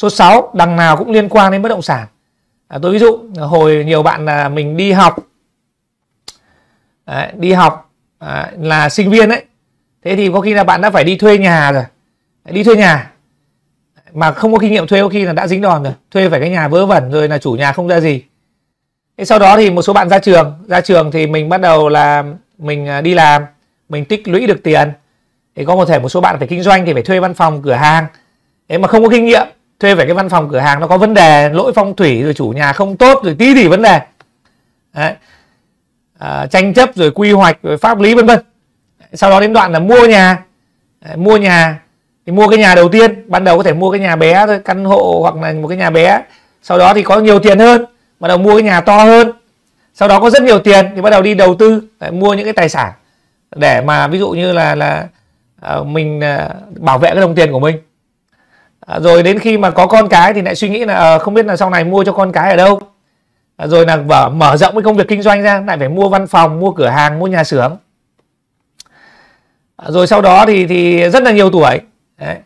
số 6 đằng nào cũng liên quan đến bất động sản. À, tôi ví dụ hồi nhiều bạn là mình đi học. Đấy, đi học à, là sinh viên đấy, thế thì có khi là bạn đã phải đi thuê nhà rồi. Đi thuê nhà. Mà không có kinh nghiệm thuê có khi là đã dính đòn rồi. Thuê phải cái nhà vớ vẩn rồi là chủ nhà không ra gì. Thế sau đó thì một số bạn ra trường. Ra trường thì mình bắt đầu là mình à, đi làm. Mình tích lũy được tiền. Thì có một thể một số bạn phải kinh doanh thì phải thuê văn phòng cửa hàng. Thế mà không có kinh nghiệm thuê phải cái văn phòng cửa hàng nó có vấn đề lỗi phong thủy rồi chủ nhà không tốt rồi tí thì vấn đề. Đấy. À, tranh chấp rồi quy hoạch rồi pháp lý vân vân. Sau đó đến đoạn là mua nhà. Đấy, mua nhà thì mua cái nhà đầu tiên. Ban đầu có thể mua cái nhà bé thôi căn hộ hoặc là một cái nhà bé. Sau đó thì có nhiều tiền hơn bắt đầu mua cái nhà to hơn. Sau đó có rất nhiều tiền thì bắt đầu đi đầu tư Đấy, mua những cái tài sản. Để mà ví dụ như là là à, mình à, bảo vệ cái đồng tiền của mình à, rồi đến khi mà có con cái thì lại suy nghĩ là à, không biết là sau này mua cho con cái ở đâu. À, rồi là mở, mở rộng cái công việc kinh doanh ra lại phải mua văn phòng mua cửa hàng mua nhà xưởng. À, rồi sau đó thì thì rất là nhiều tuổi. Đấy.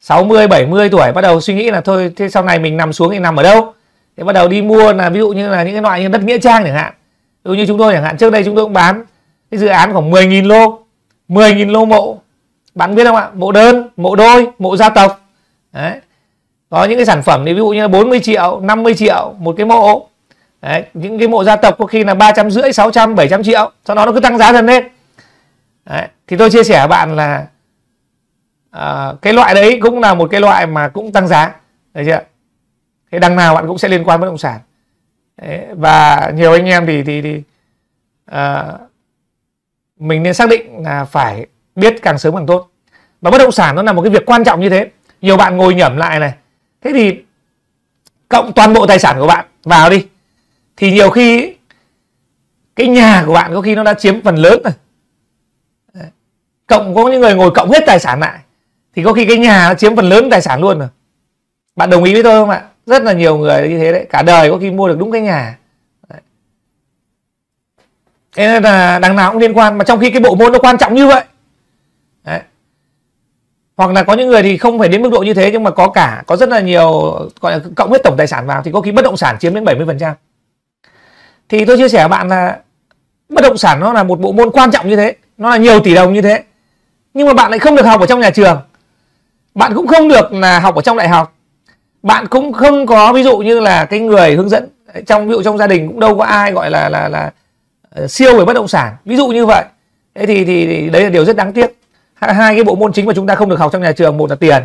60 70 tuổi bắt đầu suy nghĩ là thôi thế sau này mình nằm xuống thì nằm ở đâu? Thế bắt đầu đi mua là ví dụ như là những cái loại như đất nghĩa trang chẳng hạn. Ví dụ như chúng tôi chẳng hạn trước đây chúng tôi cũng bán cái dự án khoảng 10.000 lô 10.000 lô mộ. Bạn biết không ạ? Mộ đơn mộ đôi mộ gia tộc đấy. Có những cái sản phẩm thì ví dụ như là 40 triệu 50 triệu một cái mộ. Đấy, những cái mộ gia tộc có khi là ba trăm rưỡi 600 700 triệu sau đó nó cứ tăng giá dần lên. Đấy. thì tôi chia sẻ với bạn là à, cái loại đấy cũng là một cái loại mà cũng tăng giá. Thấy chưa? Thế đằng nào bạn cũng sẽ liên quan bất động sản. Đấy. và nhiều anh em thì thì, thì à, mình nên xác định là phải biết càng sớm càng tốt. Và bất động sản nó là một cái việc quan trọng như thế nhiều bạn ngồi nhẩm lại này. Thế thì cộng toàn bộ tài sản của bạn vào đi. Thì nhiều khi cái nhà của bạn có khi nó đã chiếm phần lớn rồi. Cộng có những người ngồi cộng hết tài sản lại, thì có khi cái nhà nó chiếm phần lớn tài sản luôn rồi. Bạn đồng ý với tôi không ạ? Rất là nhiều người như thế đấy. Cả đời có khi mua được đúng cái nhà. Đấy. thế nên là đằng nào cũng liên quan, mà trong khi cái bộ môn nó quan trọng như vậy hoặc là có những người thì không phải đến mức độ như thế nhưng mà có cả có rất là nhiều gọi là cộng hết tổng tài sản vào thì có khi bất động sản chiếm đến 70% thì tôi chia sẻ với bạn là bất động sản nó là một bộ môn quan trọng như thế nó là nhiều tỷ đồng như thế nhưng mà bạn lại không được học ở trong nhà trường. Bạn cũng không được là học ở trong đại học. Bạn cũng không có ví dụ như là cái người hướng dẫn trong ví dụ trong gia đình cũng đâu có ai gọi là là là ờ, siêu về bất động sản ví dụ như vậy. Thế thì, thì thì đấy là điều rất đáng tiếc hai, cái bộ môn chính mà chúng ta không được học trong nhà trường một là tiền.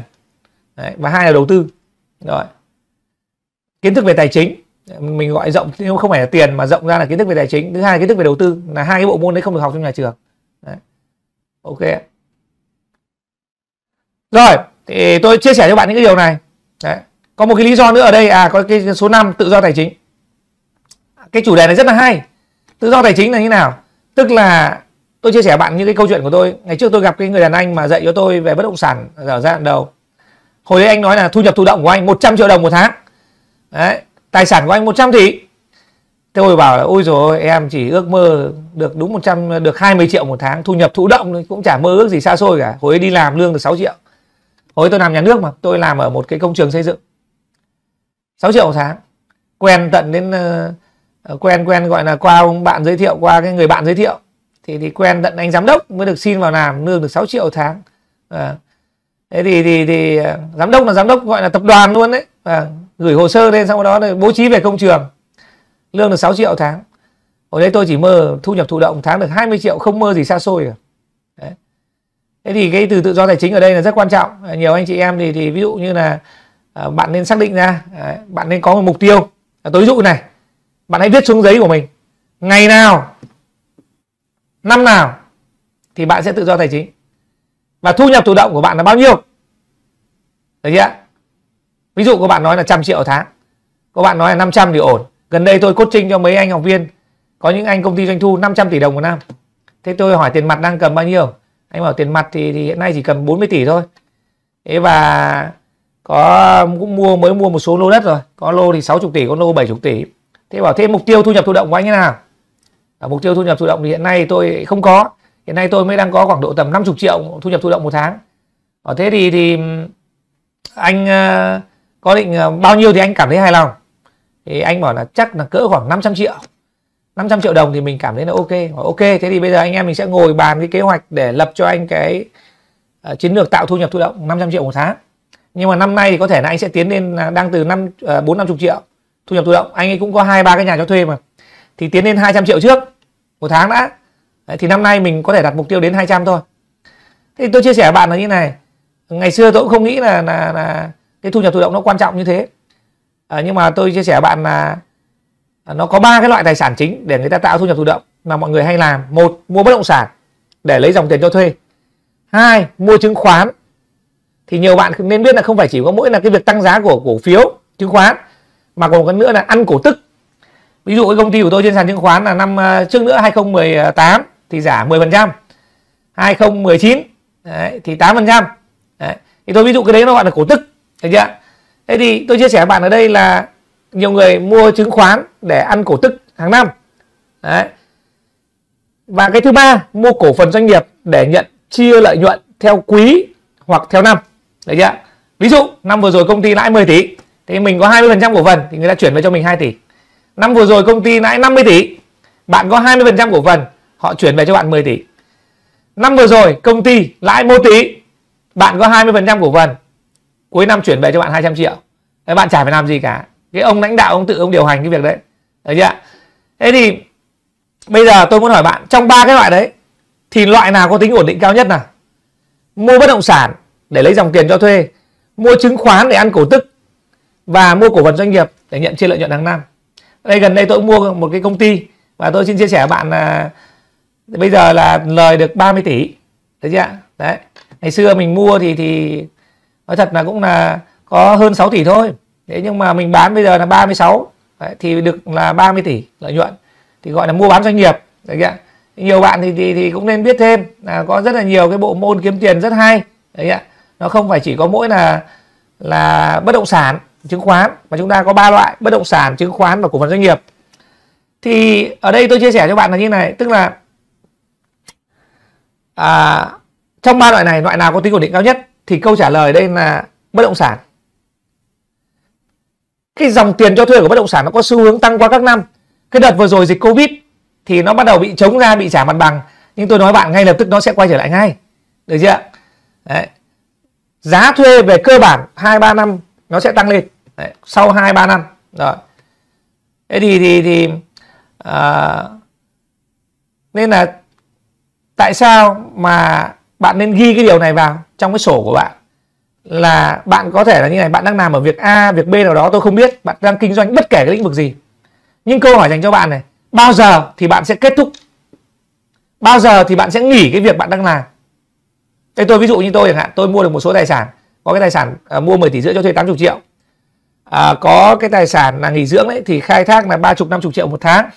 Đấy, và hai là đầu tư. Rồi. Kiến thức về tài chính. Mình gọi rộng nhưng không phải là tiền mà rộng ra là kiến thức về tài chính. Thứ hai là kiến thức về đầu tư là hai cái bộ môn đấy không được học trong nhà trường. Đấy. ok. Rồi thì tôi chia sẻ cho bạn những cái điều này. Đấy. có một cái lý do nữa ở đây. À có cái số 5 tự do tài chính. Cái chủ đề này rất là hay. Tự do tài chính là như nào? Tức là tôi chia sẻ bạn những cái câu chuyện của tôi. Ngày trước tôi gặp cái người đàn anh mà dạy cho tôi về bất động sản ở giai đoạn đầu. Hồi đấy anh nói là thu nhập thụ động của anh 100 triệu đồng một tháng. Đấy tài sản của anh 100 tỷ. Tôi bảo là ôi rồi em chỉ ước mơ được đúng 100 được 20 triệu một tháng thu nhập thụ động cũng chả mơ ước gì xa xôi cả. Hồi ấy đi làm lương được 6 triệu. Hồi ấy tôi làm nhà nước mà tôi làm ở một cái công trường xây dựng. 6 triệu một tháng. Quen tận đến uh, quen quen gọi là qua ông bạn giới thiệu qua cái người bạn giới thiệu thì thì quen tận anh giám đốc mới được xin vào làm lương được 6 triệu tháng. À. thế thì thì thì à, giám đốc là giám đốc gọi là tập đoàn luôn đấy. À, gửi hồ sơ lên sau đó bố trí về công trường lương được 6 triệu tháng. Hồi đấy tôi chỉ mơ thu nhập thụ động tháng được 20 triệu không mơ gì xa xôi cả. Đấy. Thế thì cái từ tự do tài chính ở đây là rất quan trọng. Nhiều anh chị em thì thì ví dụ như là à, bạn nên xác định ra à, bạn nên có một mục tiêu. À, tôi ví dụ này bạn hãy viết xuống giấy của mình. Ngày nào năm nào thì bạn sẽ tự do tài chính. Và thu nhập thụ động của bạn là bao nhiêu? Được chưa ví dụ các bạn nói là trăm triệu tháng. Các bạn nói là 500 thì ổn. Gần đây tôi coaching cho mấy anh học viên. Có những anh công ty doanh thu 500 tỷ đồng một năm. Thế tôi hỏi tiền mặt đang cầm bao nhiêu? Anh bảo tiền mặt thì, thì hiện nay chỉ cầm 40 tỷ thôi. Thế và có cũng mua mới mua một số lô đất rồi. Có lô thì 60 tỷ có lô 70 tỷ. Thế bảo thêm mục tiêu thu nhập thụ động của anh như nào? Mục tiêu thu nhập thụ động thì hiện nay tôi không có. Hiện nay tôi mới đang có khoảng độ tầm 50 triệu thu nhập thụ động một tháng. Ở thế thì thì anh ờ, có định ờ, bao nhiêu thì anh cảm thấy hài lòng? Thì anh bảo là chắc là cỡ khoảng 500 triệu. 500 triệu đồng thì mình cảm thấy là ok. Ok thế thì bây giờ anh em mình sẽ ngồi bàn cái kế hoạch để lập cho anh cái uh, chiến lược tạo thu nhập thụ động 500 triệu một tháng. Nhưng mà năm nay thì có thể là anh sẽ tiến lên đang từ năm bốn năm chục triệu thu nhập thụ động. Anh ấy cũng có hai ba cái nhà cho thuê mà thì tiến lên 200 triệu trước. Một tháng đã. Đấy, thì năm nay mình có thể đặt mục tiêu đến 200 thôi. Thì tôi chia sẻ với bạn là như này. Ngày xưa tôi cũng không nghĩ là là, là cái thu nhập thụ động nó quan trọng như thế. À, nhưng mà tôi chia sẻ với bạn là nó có ba cái loại tài sản chính để người ta tạo thu nhập thụ động mà mọi người hay làm. Một mua bất động sản để lấy dòng tiền cho thuê. Hai mua chứng khoán. Thì nhiều bạn nên biết là không phải chỉ có mỗi là cái việc tăng giá của cổ phiếu chứng khoán mà còn cái nữa là ăn cổ tức ví dụ cái công ty của tôi trên sàn chứng khoán là năm ờ, trước nữa 2018 thì giảm 10% 2019 đấy, thì 8% đấy. thì tôi ví dụ cái đấy nó gọi là cổ tức được chưa thế thì tôi chia sẻ với bạn ở đây là nhiều người mua chứng khoán để ăn cổ tức hàng năm. Đấy. Và cái thứ ba mua cổ phần doanh nghiệp để nhận chia lợi nhuận theo quý hoặc theo năm được chưa ví dụ năm vừa rồi công ty lãi 10 tỷ thì mình có 20% cổ phần thì người ta chuyển về cho mình 2 tỷ năm vừa rồi công ty lãi 50 tỷ. Bạn có 20% cổ phần họ chuyển về cho bạn 10 tỷ. Năm vừa rồi công ty lãi 1 tỷ bạn có 20% cổ phần. Cuối năm chuyển về cho bạn 200 triệu. Đấy, bạn chả phải làm gì cả. Cái ông lãnh đạo ông tự ông điều hành cái việc đấy. Đấy chưa? Thế thì bây giờ tôi muốn hỏi bạn trong ba cái loại đấy thì loại nào có tính ổn định cao nhất nào? Mua bất động sản để lấy dòng tiền cho thuê mua chứng khoán để ăn cổ tức và mua cổ phần doanh nghiệp để nhận chia lợi nhuận hàng năm đây gần đây tôi cũng mua một cái công ty và tôi xin chia sẻ với bạn là bây giờ là lời được 30 tỷ. Thấy chưa đấy. Ngày xưa mình mua thì thì nói thật là cũng là có hơn 6 tỷ thôi. Thế nhưng mà mình bán bây giờ là 36 đấy, thì được là 30 tỷ lợi nhuận. Thì gọi là mua bán doanh nghiệp. Đấy chưa nhiều bạn thì, thì thì cũng nên biết thêm là có rất là nhiều cái bộ môn kiếm tiền rất hay. Đấy ạ? Nó không phải chỉ có mỗi là là bất động sản chứng khoán mà chúng ta có ba loại bất động sản chứng khoán và cổ phần doanh nghiệp. Thì ở đây tôi chia sẻ cho bạn là như này tức là à, trong ba loại này loại nào có tính ổn định cao nhất thì câu trả lời đây là bất động sản. Cái dòng tiền cho thuê của bất động sản nó có xu hướng tăng qua các năm. Cái đợt vừa rồi dịch covid thì nó bắt đầu bị chống ra bị trả mặt bằng. Nhưng tôi nói bạn ngay lập tức nó sẽ quay trở lại ngay. Được chưa? Đấy. giá thuê về cơ bản hai ba năm nó sẽ tăng lên. Đấy. sau hai ba năm. Rồi. Thế thì thì thì à, nên là tại sao mà bạn nên ghi cái điều này vào trong cái sổ của bạn? Là bạn có thể là như này bạn đang làm ở việc A việc B nào đó tôi không biết bạn đang kinh doanh bất kể cái lĩnh vực gì. Nhưng câu hỏi dành cho bạn này bao giờ thì bạn sẽ kết thúc? Bao giờ thì bạn sẽ nghỉ cái việc bạn đang làm? Đây tôi ví dụ như tôi chẳng hạn tôi mua được một số tài sản có cái tài sản à, mua 10 tỷ rưỡi cho thuê 80 triệu à, có cái tài sản là nghỉ dưỡng đấy thì khai thác là 30 50 triệu một tháng.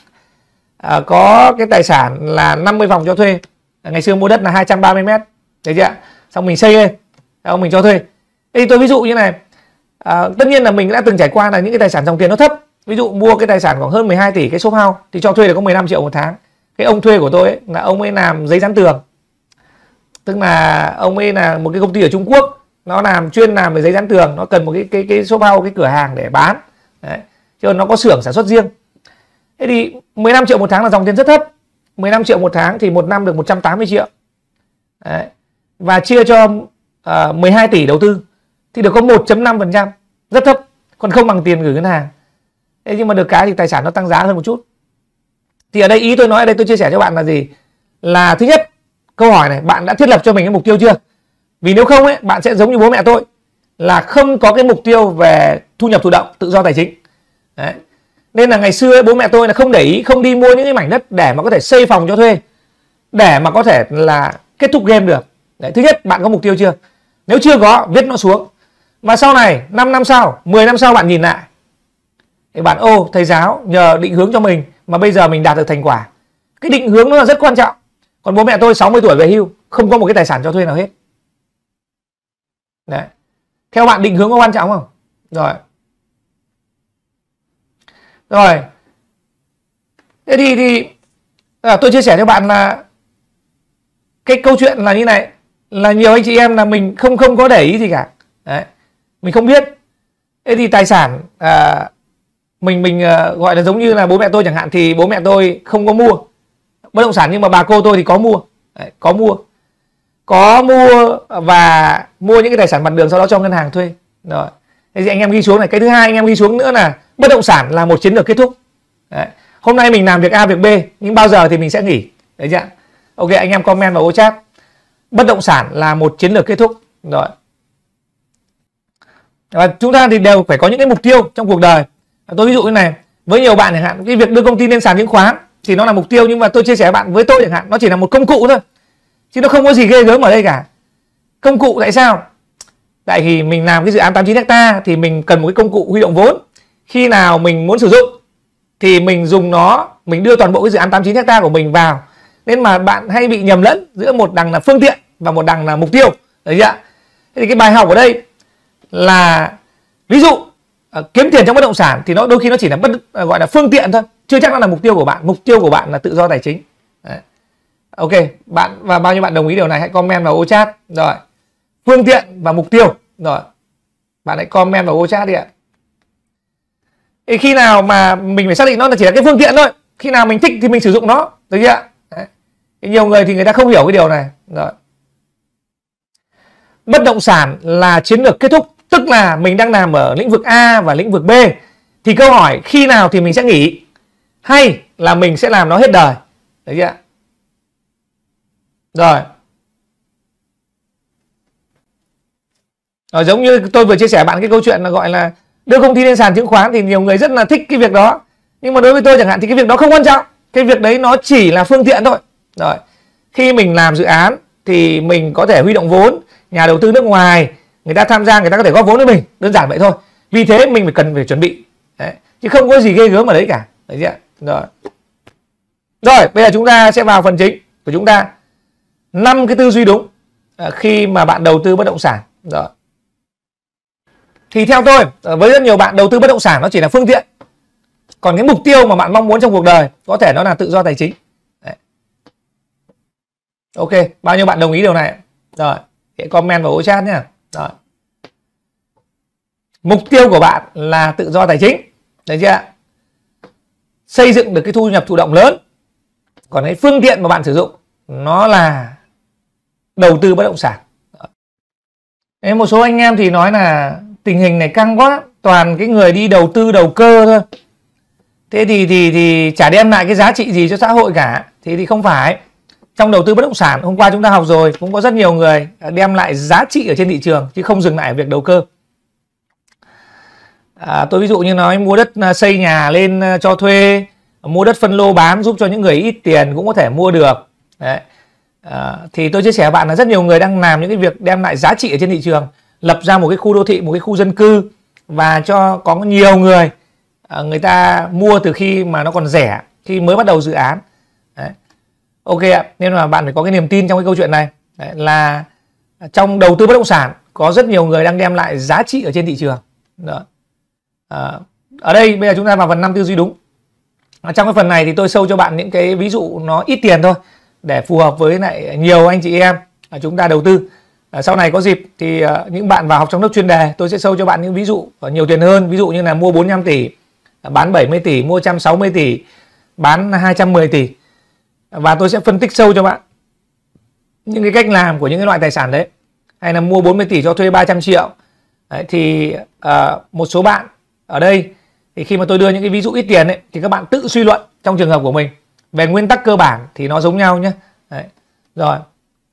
À, có cái tài sản là 50 phòng cho thuê. Ngày xưa mua đất là 230 mét. Đấy chưa xong mình xây lên. Xong mình cho thuê. Đây tôi ví dụ như này. À, tất nhiên là mình đã từng trải qua là những cái tài sản dòng tiền nó thấp. Ví dụ mua cái tài sản khoảng hơn 12 tỷ cái shop house thì cho thuê được có 15 triệu một tháng. Cái ông thuê của tôi ấy, là ông ấy làm giấy dán tường. Tức là ông ấy là một cái công ty ở Trung Quốc nó làm chuyên làm về giấy dán tường nó cần một cái cái cái shop house cái cửa hàng để bán. Đấy. Chứ nó có xưởng sản xuất riêng. Thế thì 15 triệu một tháng là dòng tiền rất thấp. 15 triệu một tháng thì một năm được 180 triệu. Đấy. và chia cho ờ, uh, 12 tỷ đầu tư thì được có 1.5% rất thấp. Còn không bằng tiền gửi ngân hàng. Thế nhưng mà được cái thì tài sản nó tăng giá hơn một chút. Thì ở đây ý tôi nói ở đây tôi chia sẻ cho bạn là gì? Là thứ nhất câu hỏi này bạn đã thiết lập cho mình cái mục tiêu chưa? Vì nếu không ấy bạn sẽ giống như bố mẹ tôi là không có cái mục tiêu về thu nhập thụ động tự do tài chính. Đấy. nên là ngày xưa ấy, bố mẹ tôi là không để ý không đi mua những cái mảnh đất để mà có thể xây phòng cho thuê để mà có thể là kết thúc game được. Đấy. thứ nhất bạn có mục tiêu chưa? Nếu chưa có viết nó xuống. Mà sau này 5 năm sau 10 năm sau bạn nhìn lại thì bạn ô thầy giáo nhờ định hướng cho mình mà bây giờ mình đạt được thành quả. Cái định hướng nó là rất quan trọng. Còn bố mẹ tôi 60 tuổi về hưu không có một cái tài sản cho thuê nào hết đấy. Theo bạn định hướng có quan trọng không? Rồi. Rồi. Thế thì thì à, tôi chia sẻ cho bạn là cái câu chuyện là như này. Là nhiều anh chị em là mình không không có để ý gì cả. Đấy. Mình không biết. Thế thì tài sản à, mình mình à, gọi là giống như là bố mẹ tôi chẳng hạn thì bố mẹ tôi không có mua. Bất động sản nhưng mà bà cô tôi thì có mua. Đấy, có mua có mua và mua những cái tài sản mặt đường sau đó cho ngân hàng thuê. Rồi. Thế thì anh em ghi xuống này. Cái thứ hai anh em ghi xuống nữa là bất động sản là một chiến lược kết thúc. Đấy. hôm nay mình làm việc A, việc B, nhưng bao giờ thì mình sẽ nghỉ. Đấy chưa ok, anh em comment vào ô chat. Bất động sản là một chiến lược kết thúc. Rồi. Và chúng ta thì đều phải có những cái mục tiêu trong cuộc đời. Tôi ví dụ như này, với nhiều bạn chẳng hạn, cái việc đưa công ty lên sàn chứng khoán thì nó là mục tiêu, nhưng mà tôi chia sẻ với bạn, với tôi chẳng hạn, nó chỉ là một công cụ thôi chứ nó không có gì ghê gớm ở đây cả. Công cụ tại sao? Tại vì mình làm cái dự án 89 hecta thì mình cần một cái công cụ huy động vốn. Khi nào mình muốn sử dụng thì mình dùng nó, mình đưa toàn bộ cái dự án 89 hecta của mình vào. Nên mà bạn hay bị nhầm lẫn giữa một đằng là phương tiện và một đằng là mục tiêu. Đấy ạ? Thế thì cái bài học ở đây là, ví dụ ờ, kiếm tiền trong bất động sản thì nó đôi khi nó chỉ là bất ờ, gọi là phương tiện thôi. Chưa chắc nó là mục tiêu của bạn. Mục tiêu của bạn là tự do tài chính ok, bạn và bao nhiêu bạn đồng ý điều này hãy comment vào ô chat. Rồi. Phương tiện và mục tiêu. Rồi. Bạn hãy comment vào ô chat đi ạ. Thì khi nào mà mình phải xác định nó là chỉ là cái phương tiện thôi. Khi nào mình thích thì mình sử dụng nó. Được chưa Đấy. nhiều người thì người ta không hiểu cái điều này. Rồi. Bất động sản là chiến lược kết thúc, tức là mình đang làm ở lĩnh vực A và lĩnh vực B. Thì câu hỏi khi nào thì mình sẽ nghỉ? Hay là mình sẽ làm nó hết đời? Đấy chưa rồi. Rồi giống như tôi vừa chia sẻ bạn cái câu chuyện là gọi là đưa công ty lên sàn chứng khoán thì nhiều người rất là thích cái việc đó. Nhưng mà đối với tôi chẳng hạn thì cái việc đó không quan trọng. Cái việc đấy nó chỉ là phương tiện thôi. Rồi. Khi mình làm dự án thì mình có thể huy động vốn, nhà đầu tư nước ngoài, người ta tham gia, người ta có thể góp vốn với mình. Đơn giản vậy thôi. Vì thế mình phải cần phải chuẩn bị. Đấy. chứ không có gì ghê gớm ở đấy cả. Đấy chưa rồi. Rồi, bây giờ chúng ta sẽ vào phần chính của chúng ta năm cái tư duy đúng à, khi mà bạn đầu tư bất động sản. Rồi thì theo tôi à, với rất nhiều bạn đầu tư bất động sản, nó chỉ là phương tiện. Còn cái mục tiêu mà bạn mong muốn trong cuộc đời, có thể nó là tự do tài chính. Đấy. ok, bao nhiêu bạn đồng ý điều này? Rồi, hãy comment vào ô chat nhé rồi. Mục tiêu của bạn là tự do tài chính. Đấy chưa xây dựng được cái thu nhập thụ động lớn. Còn cái phương tiện mà bạn sử dụng, nó là đầu tư bất động sản. Đấy, một số anh em thì nói là tình hình này căng quá toàn cái người đi đầu tư đầu cơ thôi. Thế thì thì thì chả đem lại cái giá trị gì cho xã hội cả. Thì thì không phải. Trong đầu tư bất động sản hôm qua chúng ta học rồi cũng có rất nhiều người đem lại giá trị ở trên thị trường chứ không dừng lại ở việc đầu cơ. À, tôi ví dụ như nói mua đất à, xây nhà lên à, cho thuê mua đất phân lô bán giúp cho những người ít tiền cũng có thể mua được. Đấy. À, thì tôi chia sẻ với bạn là rất nhiều người đang làm những cái việc đem lại giá trị ở trên thị trường lập ra một cái khu đô thị một cái khu dân cư và cho có nhiều người à, người ta mua từ khi mà nó còn rẻ khi mới bắt đầu dự án. Đấy. ok ạ nên là bạn phải có cái niềm tin trong cái câu chuyện này. Đấy, là trong đầu tư bất động sản có rất nhiều người đang đem lại giá trị ở trên thị trường. Đó. À, ở đây bây giờ chúng ta vào phần năm tư duy đúng. À, trong cái phần này thì tôi sâu cho bạn những cái ví dụ nó ít tiền thôi để phù hợp với lại nhiều anh chị em à, chúng ta đầu tư. À, sau này có dịp thì à, những bạn vào học trong lớp chuyên đề tôi sẽ sâu cho bạn những ví dụ nhiều tiền hơn. Ví dụ như là mua 45 tỷ bán 70 tỷ mua 160 tỷ bán 210 tỷ. Và tôi sẽ phân tích sâu cho bạn những cái cách làm của những cái loại tài sản đấy. Hay là mua 40 tỷ cho thuê 300 triệu. Đấy, thì uh, một số bạn ở đây thì khi mà tôi đưa những cái ví dụ ít tiền ấy, thì các bạn tự suy luận trong trường hợp của mình về nguyên tắc cơ bản thì nó giống nhau nhé. Đấy. rồi.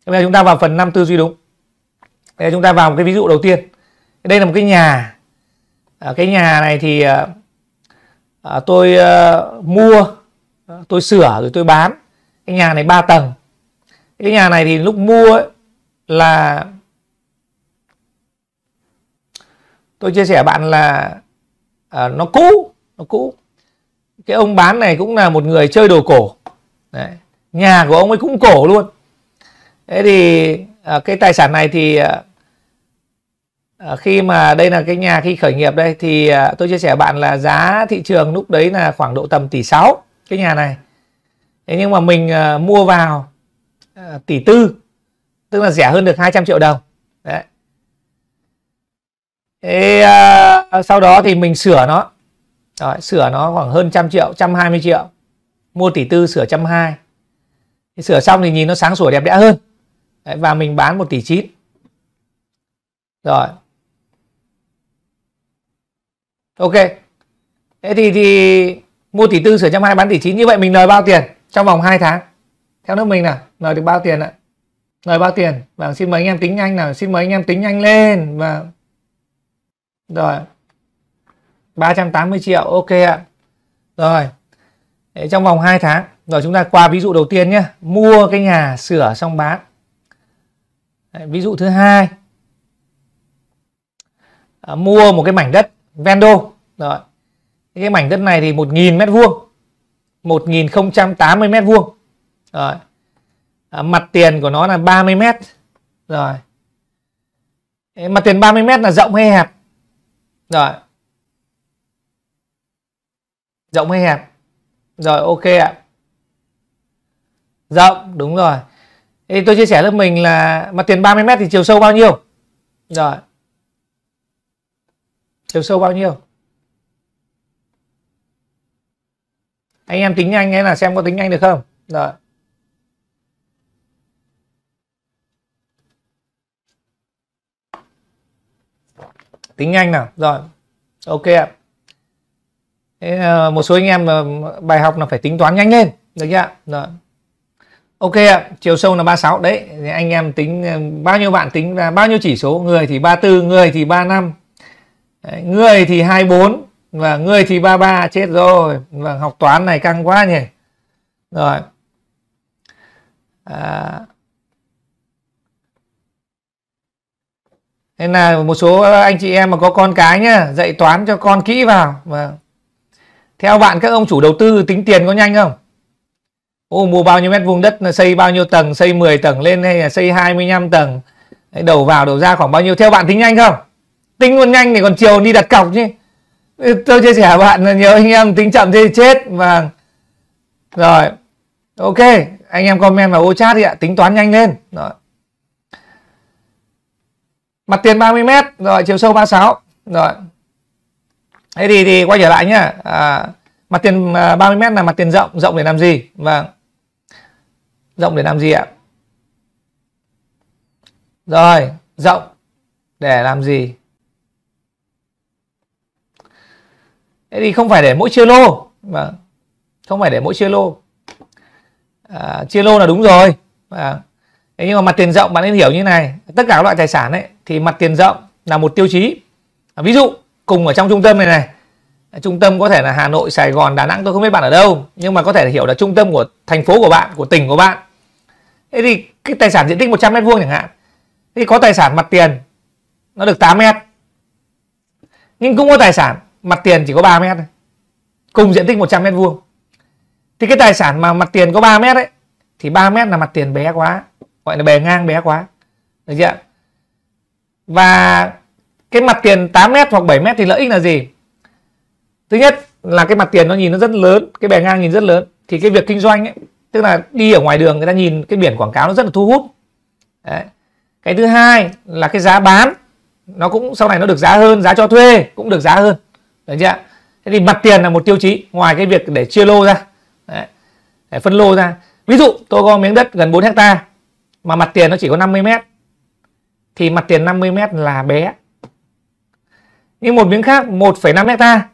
Bây giờ chúng ta vào phần năm tư duy đúng. Bây giờ chúng ta vào một cái ví dụ đầu tiên. Đây là một cái nhà. À, cái nhà này thì à, à, tôi à, mua tôi sửa rồi tôi bán. Cái nhà này 3 tầng. Cái nhà này thì lúc mua ấy, là tôi chia sẻ bạn là à, nó cũ nó cũ cái ông bán này cũng là một người chơi đồ cổ. Đấy. nhà của ông ấy cũng cổ luôn. Thế thì à, cái tài sản này thì à, à khi mà đây là cái nhà khi khởi nghiệp đây thì à, tôi chia sẻ bạn là giá thị trường lúc đấy là khoảng độ tầm tỷ 6 cái nhà này. Thế nhưng mà mình à, mua vào à, tỷ tư tức là rẻ hơn được 200 triệu đồng. Đấy. Thế, à, sau đó thì mình sửa nó rồi, sửa nó khoảng hơn trăm triệu trăm hai mươi triệu. Mua tỷ tư sửa trăm hai. Sửa xong thì nhìn nó sáng sủa đẹp đẽ hơn. Đấy, và mình bán một tỷ chín. Rồi. Ok. Thế thì thì mua tỷ tư sửa trăm hai bán tỷ chín. Như vậy mình lời bao tiền trong vòng 2 tháng? Theo nước mình nào? Lời được bao tiền ạ? Lời bao tiền? Và xin mời anh em tính nhanh nào. Xin mời anh em tính nhanh lên. Và rồi. 380 triệu ok ạ. Rồi Để trong vòng 2 tháng rồi chúng ta qua ví dụ đầu tiên nhé mua cái nhà sửa xong bán. Đấy, ví dụ thứ hai à, mua một cái mảnh đất vendo. Rồi cái mảnh đất này thì 1.000 mét vuông 1.080 mét vuông. Rồi à, mặt tiền của nó là 30 mét. Rồi mặt tiền 30 mét là rộng hay hẹp. Rồi rộng hay hẹp? Rồi, ok ạ. Rộng, đúng rồi. Thì tôi chia sẻ lớp mình là mặt tiền 30 mét thì chiều sâu bao nhiêu? Rồi. Chiều sâu bao nhiêu? Anh em tính nhanh ấy là xem có tính nhanh được không? Rồi. Tính nhanh nào. Rồi. Ok ạ. Thế, ờ, một số anh em bài học là phải tính toán nhanh lên. Được chưa rồi ok ạ chiều sâu là 36 đấy anh em tính ờ, bao nhiêu bạn tính ra bao nhiêu chỉ số? Người thì 34 người thì 35 đấy, người thì 24 và người thì 33 chết rồi. Và học toán này căng quá nhỉ. Rồi. À, nên là một số anh chị em mà có con cái nhá dạy toán cho con kỹ vào. Và theo bạn các ông chủ đầu tư tính tiền có nhanh không? Ô, mua bao nhiêu mét vuông đất xây bao nhiêu tầng xây 10 tầng lên hay là xây 25 tầng? Đấy, đầu vào đầu ra khoảng bao nhiêu? Theo bạn tính nhanh không? Tính còn nhanh thì còn chiều đi đặt cọc chứ. Ừ, tôi chia sẻ bạn là nhiều anh em tính chậm thì chết và rồi ok anh em comment vào ô chat đi ạ tính toán nhanh lên. Rồi. Mặt tiền 30 mét rồi chiều sâu 36 rồi thế thì thì quay trở lại nhá. À, mặt tiền à, 30 mét là mặt tiền rộng. Rộng để làm gì? Vâng. Rộng để làm gì ạ? Rồi rộng để làm gì? Thế thì không phải để mỗi chia lô. Mà không phải để mỗi chia lô. À, chia lô là đúng rồi. À, thế nhưng mà mặt tiền rộng bạn nên hiểu như này. Tất cả các loại tài sản ấy thì mặt tiền rộng là một tiêu chí. À, ví dụ cùng ở trong trung tâm này này trung tâm có thể là Hà Nội, Sài Gòn, Đà Nẵng tôi không biết bạn ở đâu nhưng mà có thể hiểu là trung tâm của thành phố của bạn, của tỉnh của bạn. Thế thì cái tài sản diện tích 100 mét vuông chẳng hạn. Thì có tài sản mặt tiền nó được 8 mét. Nhưng cũng có tài sản mặt tiền chỉ có 3 mét. Cùng diện tích 100 mét vuông. Thì cái tài sản mà mặt tiền có 3 mét ấy thì 3 mét là mặt tiền bé quá, gọi là bề ngang bé quá. Được chưa? Và cái mặt tiền 8 mét hoặc 7 mét thì lợi ích là gì? thứ nhất là cái mặt tiền nó nhìn nó rất lớn, cái bề ngang nhìn rất lớn. Thì cái việc kinh doanh ấy, tức là đi ở ngoài đường người ta nhìn cái biển quảng cáo nó rất là thu hút. Đấy. cái thứ hai là cái giá bán, nó cũng sau này nó được giá hơn, giá cho thuê cũng được giá hơn. Được chưa thế thì mặt tiền là một tiêu chí, ngoài cái việc để chia lô ra. Đấy. để phân lô ra. Ví dụ, tôi có miếng đất gần 4 hecta mà mặt tiền nó chỉ có 50 mét. Thì mặt tiền 50 mét là bé nhưng một miếng khác 1,5 hecta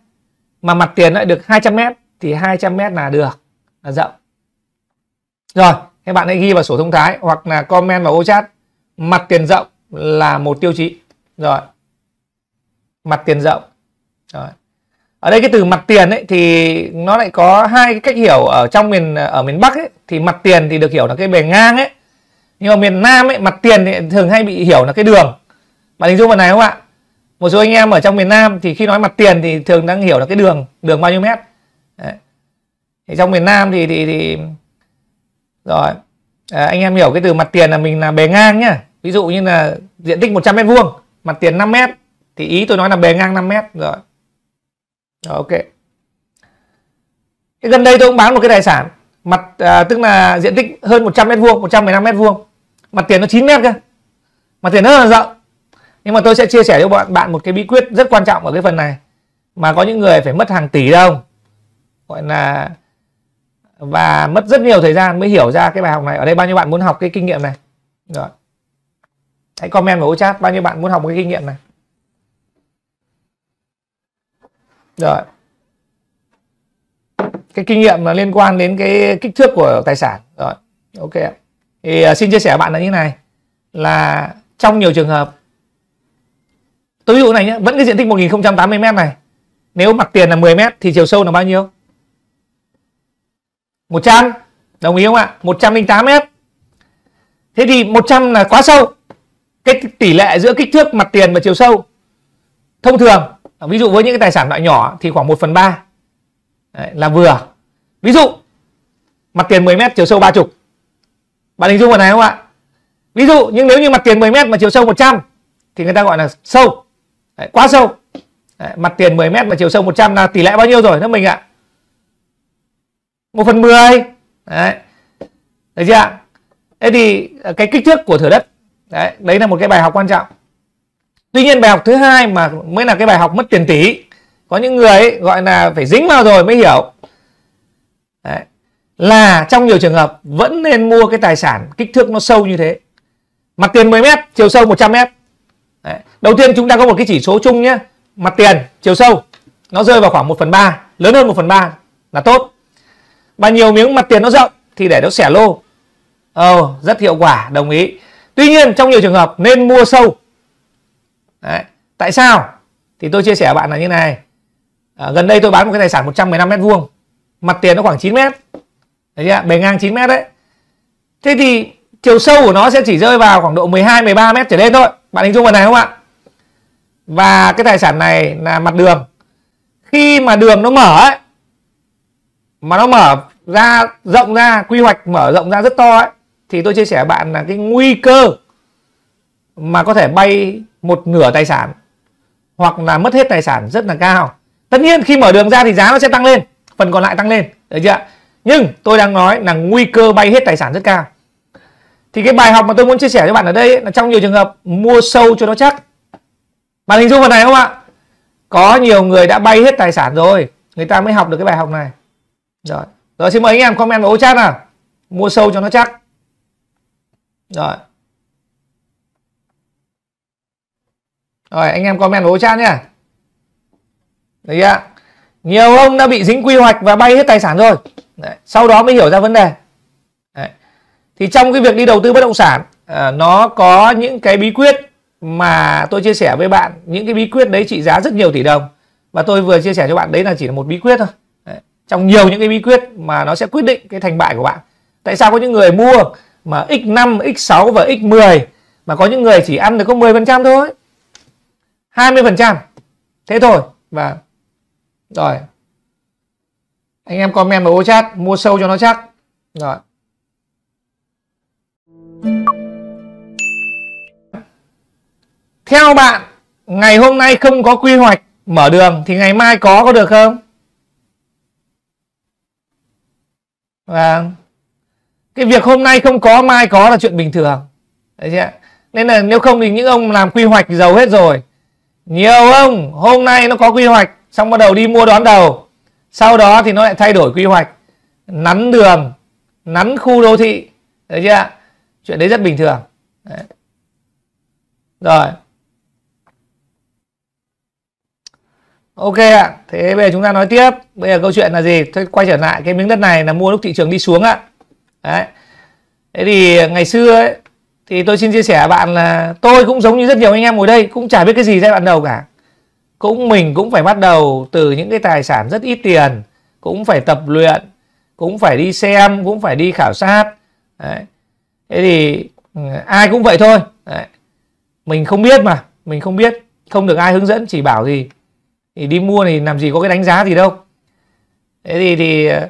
mà mặt tiền lại được 200 mét thì 200 mét là được là rộng. Rồi các bạn hãy ghi vào sổ thông thái hoặc là comment vào ô chat. Mặt tiền rộng là một tiêu chí. Rồi. Mặt tiền rộng. Rồi. Ở đây cái từ mặt tiền ấy thì nó lại có hai cái cách hiểu ở trong miền ở miền Bắc ấy. Thì mặt tiền thì được hiểu là cái bề ngang ấy. Nhưng mà miền Nam ấy mặt tiền thì thường hay bị hiểu là cái đường. Bạn hình dung vào này không ạ? Một số anh em ở trong miền Nam thì khi nói mặt tiền thì thường đang hiểu là cái đường đường bao nhiêu mét. Đấy. thì trong miền Nam thì thì, thì... rồi à, anh em hiểu cái từ mặt tiền là mình là bề ngang nhá. Ví dụ như là diện tích 100 mét vuông mặt tiền 5 mét thì ý tôi nói là bề ngang 5 mét rồi. Rồi ok. Cái gần đây tôi cũng bán một cái tài sản mặt à, tức là diện tích hơn 100 mét vuông 115 mét vuông. Mặt tiền nó 9 mét cơ. Mặt tiền rất là rộng nhưng mà tôi sẽ chia sẻ cho bạn bạn một cái bí quyết rất quan trọng ở cái phần này. Mà có những người phải mất hàng tỷ đồng gọi là và mất rất nhiều thời gian mới hiểu ra cái bài học này. Ở đây bao nhiêu bạn muốn học cái kinh nghiệm này? Rồi. Hãy comment vào ô chat bao nhiêu bạn muốn học cái kinh nghiệm này. Rồi. Cái kinh nghiệm là liên quan đến cái kích thước của tài sản. Rồi. Ok thì uh, xin chia sẻ với bạn là như này. Là trong nhiều trường hợp tôi ví dụ này nhé vẫn cái diện tích 1080 m này. Nếu mặt tiền là 10 m thì chiều sâu là bao nhiêu? 100 đồng ý không ạ? 108 m thế thì 100 là quá sâu. Cái tỷ lệ giữa kích thước mặt tiền và chiều sâu. Thông thường ví dụ với những cái tài sản loại nhỏ thì khoảng 1 phần 3 Đấy, là vừa. Ví dụ mặt tiền 10 mét chiều sâu 30 bạn hình dung vào này không ạ? Ví dụ nhưng nếu như mặt tiền 10 mét mà chiều sâu 100 thì người ta gọi là sâu. Đấy, quá sâu. Đấy, mặt tiền 10 mét mà chiều sâu 100 là tỷ lệ bao nhiêu rồi nước mình ạ? 1 phần 10 Đấy. Đấy chưa Thế thì ờ, cái kích thước của thửa đất Đấy, đấy là một cái bài học quan trọng. Tuy nhiên bài học thứ hai mà mới là cái bài học mất tiền tỷ có những người ấy, gọi là phải dính vào rồi mới hiểu. Đấy. là trong nhiều trường hợp vẫn nên mua cái tài sản kích thước nó sâu như thế. Mặt tiền 10 mét chiều sâu 100 mét. Đấy. đầu tiên chúng ta có một cái chỉ số chung nhé. Mặt tiền chiều sâu nó rơi vào khoảng 1 phần 3 lớn hơn 1 phần 3 là tốt. Và nhiều miếng mặt tiền nó rộng thì để nó xẻ lô. Ồ, oh, rất hiệu quả đồng ý. Tuy nhiên trong nhiều trường hợp nên mua sâu. Đấy. tại sao? Thì tôi chia sẻ với bạn là như này. À, gần đây tôi bán một cái tài sản 115 mét vuông. Mặt tiền nó khoảng 9 mét. Đấy chưa? bề ngang 9 mét đấy. Thế thì chiều sâu của nó sẽ chỉ rơi vào khoảng độ 12 13 mét trở lên thôi. Bạn hình dung vào này không ạ? Và cái tài sản này là mặt đường. Khi mà đường nó mở ấy, mà nó mở ra, rộng ra, quy hoạch mở rộng ra rất to ấy, thì tôi chia sẻ bạn là cái nguy cơ mà có thể bay một nửa tài sản hoặc là mất hết tài sản rất là cao. Tất nhiên khi mở đường ra thì giá nó sẽ tăng lên, phần còn lại tăng lên, được chưa nhưng tôi đang nói là nguy cơ bay hết tài sản rất cao thì cái bài học mà tôi muốn chia sẻ cho bạn ở đây là trong nhiều trường hợp mua sâu cho nó chắc bạn hình dung vào này không ạ có nhiều người đã bay hết tài sản rồi, người ta mới học được cái bài học này rồi rồi xin mời anh em comment vào ô chat nào mua sâu cho nó chắc rồi rồi, anh em comment vào ô chat nhé Đấy ạ. Nhiều ông đã bị dính quy hoạch và bay hết tài sản rồi. Đấy. Sau đó mới hiểu ra vấn đề. Thì trong cái việc đi đầu tư bất động sản à, nó có những cái bí quyết mà tôi chia sẻ với bạn. Những cái bí quyết đấy trị giá rất nhiều tỷ đồng. Và tôi vừa chia sẻ cho bạn đấy là chỉ là một bí quyết thôi. Đấy. Trong nhiều những cái bí quyết mà nó sẽ quyết định cái thành bại của bạn. Tại sao có những người mua mà x5, x6 và x10 mà có những người chỉ ăn được có 10% thôi. 20%. Thế thôi. Và rồi anh em comment vào ô chat mua sâu cho nó chắc rồi theo bạn, ngày hôm nay không có quy hoạch mở đường thì ngày mai có có được không? Và cái việc hôm nay không có, mai có là chuyện bình thường. Đấy chứ nên là nếu không thì những ông làm quy hoạch giàu hết rồi. Nhiều ông, hôm nay nó có quy hoạch, xong bắt đầu đi mua đón đầu. Sau đó thì nó lại thay đổi quy hoạch, nắn đường, nắn khu đô thị. Thấy chưa chuyện đấy rất bình thường. Đấy. rồi. Ok ạ, thế bây giờ chúng ta nói tiếp. Bây giờ câu chuyện là gì? Thôi quay trở lại cái miếng đất này là mua lúc thị trường đi xuống ạ. Đấy. Thế thì ngày xưa ấy, thì tôi xin chia sẻ bạn là tôi cũng giống như rất nhiều anh em ngồi đây, cũng chả biết cái gì giai đoạn đầu cả. Cũng mình cũng phải bắt đầu từ những cái tài sản rất ít tiền, cũng phải tập luyện, cũng phải đi xem, cũng phải đi khảo sát. Đấy. thế thì ừ, ai cũng vậy thôi. Đấy. mình không biết mà, mình không biết, không được ai hướng dẫn, chỉ bảo gì thì đi mua thì làm gì có cái đánh giá gì đâu. Thế thì thì ờ,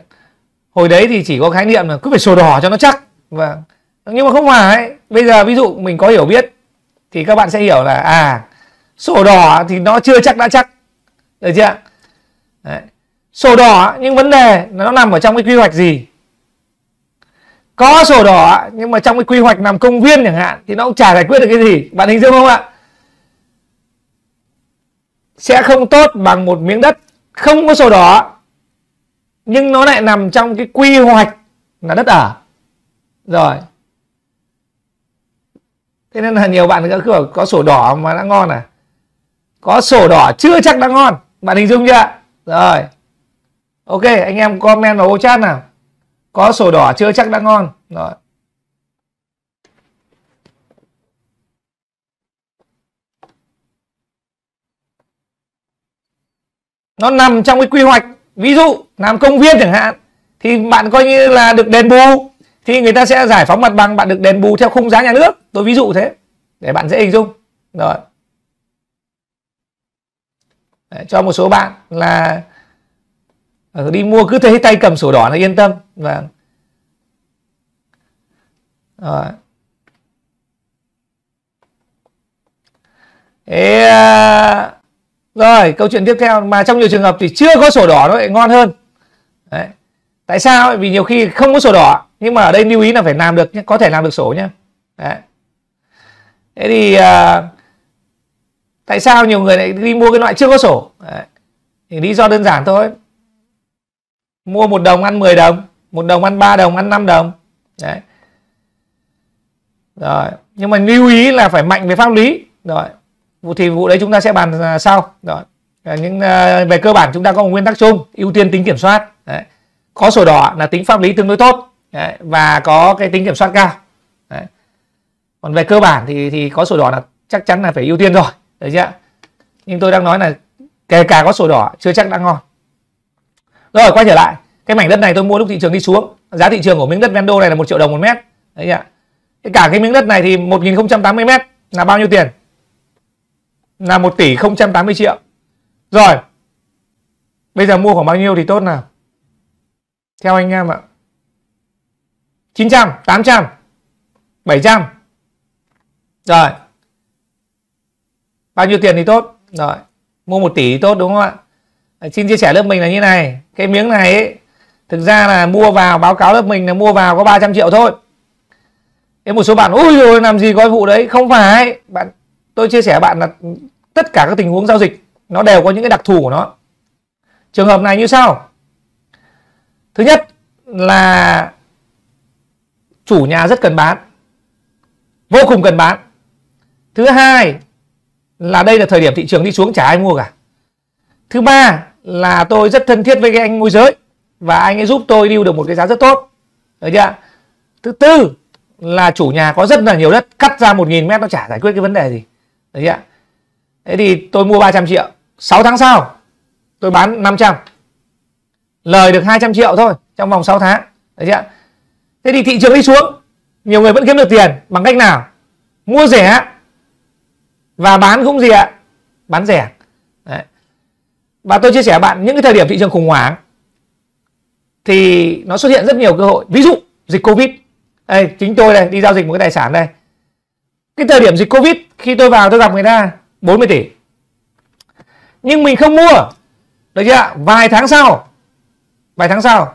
hồi đấy thì chỉ có khái niệm là cứ phải sổ đỏ cho nó chắc. Và nhưng mà không phải. Bây giờ ví dụ mình có hiểu biết thì các bạn sẽ hiểu là à sổ đỏ thì nó chưa chắc đã chắc. Được chưa Đấy. sổ đỏ, nhưng vấn đề nó nằm ở trong cái quy hoạch gì? Có sổ đỏ, nhưng mà trong cái quy hoạch nằm công viên chẳng hạn, thì nó cũng chả giải quyết được cái gì. Bạn hình dung không ạ? Sẽ không tốt bằng một miếng đất không có sổ đỏ, nhưng nó lại nằm trong cái quy hoạch là đất ở. Rồi. Thế nên là nhiều bạn cứ có sổ đỏ mà đã ngon à? Có sổ đỏ chưa chắc đã ngon. Bạn hình dung chưa? Rồi. Ok, anh em comment vào ô chat nào. Có sổ đỏ chưa chắc đã ngon. Rồi. Nó nằm trong cái quy hoạch. Ví dụ làm công viên chẳng hạn thì bạn coi như là được đền bù. Thì người ta sẽ giải phóng mặt bằng bạn được đền bù theo khung giá nhà nước. Tôi ví dụ thế để bạn dễ hình dung. Rồi. Đấy, cho một số bạn là ờ, đi mua cứ thấy tay cầm sổ đỏ là yên tâm. Và rồi. Thế, rồi câu chuyện tiếp theo. Mà trong nhiều trường hợp thì chưa có sổ đỏ nó lại ngon hơn. Đấy. tại sao vì nhiều khi không có sổ đỏ. Nhưng mà ở đây lưu ý là phải làm được có thể làm được sổ nhé Đấy. thế thì à, tại sao nhiều người lại đi mua cái loại chưa có sổ? Đấy. thì lý do đơn giản thôi. Mua một đồng ăn 10 đồng một đồng ăn 3 đồng ăn 5 đồng. Đấy. rồi. Nhưng mà lưu ý là phải mạnh về pháp lý. Rồi vụ thì vụ đấy chúng ta sẽ bàn à, sau. Đó à, những à, về cơ bản chúng ta có một nguyên tắc chung, ưu tiên tính kiểm soát. Đấy. có sổ đỏ là tính pháp lý tương đối tốt. Đấy. và có cái tính kiểm soát cao. Đấy. còn về cơ bản thì thì có sổ đỏ là chắc chắn là phải ưu tiên rồi. Đấy chưa nhưng tôi đang nói là kể cả có sổ đỏ chưa chắc đã ngon. Rồi, quay trở lại. Cái mảnh đất này tôi mua lúc thị trường đi xuống. Giá thị trường của miếng đất Vendo này là một triệu đồng một mét. Đấy chứ cả cái miếng đất này thì 1080 mét là bao nhiêu tiền? Là 1 tỷ 080 triệu. Rồi. Bây giờ mua khoảng bao nhiêu thì tốt nào? Theo anh em ạ. 900, 800, 700. Rồi. Bao nhiêu tiền thì tốt? Rồi. Mua 1 tỷ thì tốt đúng không ạ? À, xin chia sẻ lớp mình là như này. Cái miếng này ấy, thực ra là mua vào báo cáo lớp mình là mua vào có 300 triệu thôi. Thế một số bạn ui rồi làm gì có vụ đấy không phải bạn tôi chia sẻ bạn là tất cả các tình huống giao dịch nó đều có những cái đặc thù của nó. Trường hợp này như sau. Thứ nhất là chủ nhà rất cần bán, vô cùng cần bán. Thứ hai là đây là thời điểm thị trường đi xuống chả ai mua cả. Thứ ba là tôi rất thân thiết với cái anh môi giới và anh ấy giúp tôi điêu được một cái giá rất tốt. Được chưa thứ tư là chủ nhà có rất là nhiều đất, cắt ra 1.000 mét nó chả giải quyết cái vấn đề gì đấy ạ. Thế thì tôi mua 300 triệu. 6 tháng sau, tôi bán 500 lời được 200 triệu thôi, trong vòng 6 tháng. Đấy ạ. Thế thì thị trường đi xuống. Nhiều người vẫn kiếm được tiền. Bằng cách nào? Mua rẻ. Và bán cũng gì ạ? Bán rẻ. Đấy. và tôi chia sẻ bạn, những cái thời điểm thị trường khủng hoảng thì nó xuất hiện rất nhiều cơ hội. Ví dụ, dịch covid. Đây, chính tôi đây, đi giao dịch một cái tài sản đây. Cái thời điểm dịch covid khi tôi vào tôi gặp người ta 40 tỷ. Nhưng mình không mua. Được chưa vài tháng sau, vài tháng sau,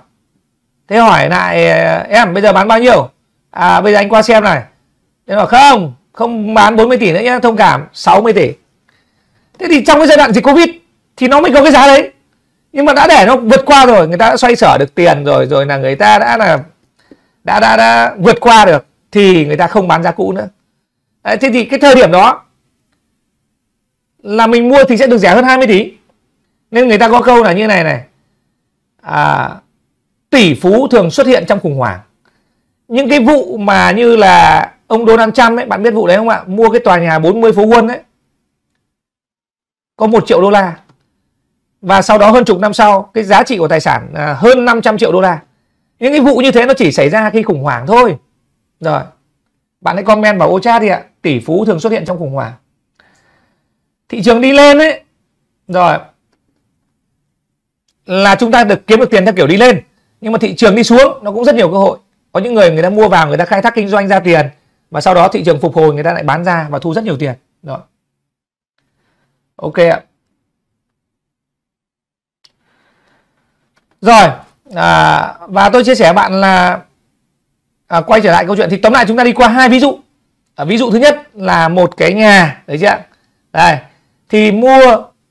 thế hỏi lại, em, bây giờ bán bao nhiêu? À bây giờ anh qua xem này. Thế bảo, không không bán 40 tỷ nữa nhé thông cảm 60 tỷ. Thế thì trong cái giai đoạn dịch covid thì nó mới có cái giá đấy. Nhưng mà đã để nó vượt qua rồi, người ta đã xoay sở được tiền rồi rồi là người ta đã là, đã đã đã vượt qua được, thì người ta không bán giá cũ nữa đấy, thế thì cái thời điểm đó là mình mua thì sẽ được rẻ hơn 20 tỷ. Nên người ta có câu là như này này. À, tỷ phú thường xuất hiện trong khủng hoảng. Những cái vụ mà như là ông Donald Trump ấy bạn biết vụ đấy không ạ? Mua cái tòa nhà 40 phố quân ấy có 1 triệu đô la. Và sau đó hơn chục năm sau cái giá trị của tài sản à, hơn 500 triệu đô la. Những cái vụ như thế nó chỉ xảy ra khi khủng hoảng thôi. Rồi bạn hãy comment vào ô chat đi ạ. Tỷ phú thường xuất hiện trong khủng hoảng. Thị trường đi lên ấy. Rồi. Là chúng ta được kiếm được tiền theo kiểu đi lên. Nhưng mà thị trường đi xuống nó cũng rất nhiều cơ hội. Có những người người ta mua vào người ta khai thác kinh doanh ra tiền. Và sau đó thị trường phục hồi người ta lại bán ra và thu rất nhiều tiền. Rồi. Ok ạ. Rồi. À, và tôi chia sẻ bạn là à, quay trở lại câu chuyện. Thì tóm lại chúng ta đi qua hai ví dụ. À, ví dụ thứ nhất là một cái nhà đấy chưa đây. Thì mua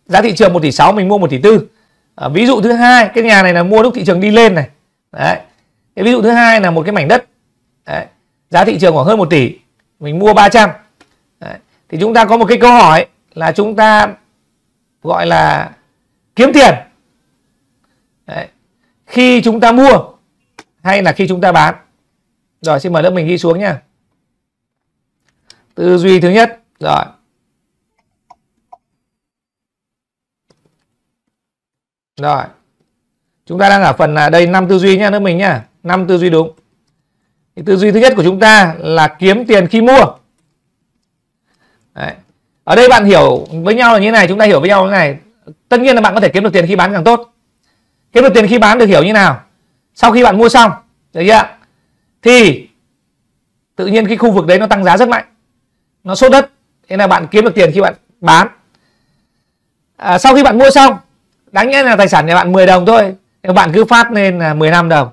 giá thị trường 1 tỷ 6 mình mua 1 tỷ 4 à, ví dụ thứ hai cái nhà này là mua lúc thị trường đi lên này. Đấy. Cái ví dụ thứ hai là một cái mảnh đất. Đấy. giá thị trường khoảng hơn 1 tỷ mình mua 300 đấy. thì chúng ta có một cái câu hỏi là chúng ta gọi là kiếm tiền. Đấy. khi chúng ta mua hay là khi chúng ta bán? Rồi, xin mời lớp mình ghi xuống nha tư duy thứ nhất. Rồi. Rồi. Chúng ta đang ở phần là đây, năm tư duy nhá, lớp mình nhá. Năm tư duy đúng. Thì tư duy thứ nhất của chúng ta là kiếm tiền khi mua. Đấy. ở đây bạn hiểu với nhau là như thế này, chúng ta hiểu với nhau như thế này. Tất nhiên là bạn có thể kiếm được tiền khi bán càng tốt. Kiếm được tiền khi bán được hiểu như nào? Sau khi bạn mua xong. Được chưa? Thì tự nhiên cái khu vực đấy nó tăng giá rất mạnh. Nó sốt đất. Thế là bạn kiếm được tiền khi bạn bán. À, sau khi bạn mua xong đáng nhẽ là tài sản nhà bạn 10 đồng thôi. Bạn cứ phát lên là 15 đồng.